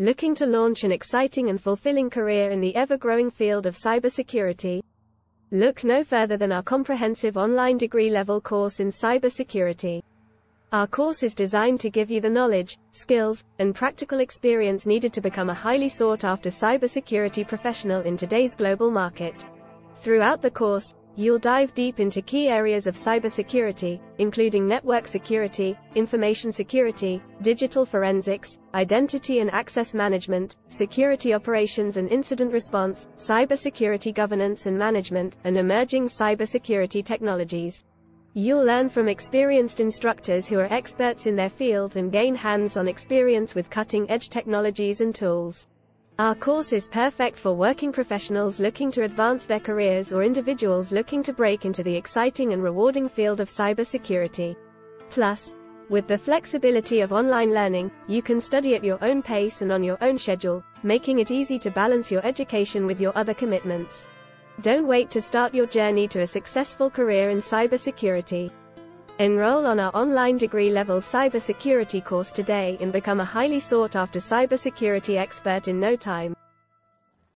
Looking to launch an exciting and fulfilling career in the ever-growing field of cybersecurity? Look no further than our comprehensive online degree-level course in cybersecurity. Our course is designed to give you the knowledge, skills, and practical experience needed to become a highly sought-after cybersecurity professional in today's global market. Throughout the course, You'll dive deep into key areas of cybersecurity, including network security, information security, digital forensics, identity and access management, security operations and incident response, cybersecurity governance and management, and emerging cybersecurity technologies. You'll learn from experienced instructors who are experts in their field and gain hands-on experience with cutting-edge technologies and tools. Our course is perfect for working professionals looking to advance their careers or individuals looking to break into the exciting and rewarding field of cybersecurity. Plus, with the flexibility of online learning, you can study at your own pace and on your own schedule, making it easy to balance your education with your other commitments. Don't wait to start your journey to a successful career in cybersecurity. Enroll on our online degree-level cybersecurity course today and become a highly sought-after cybersecurity expert in no time.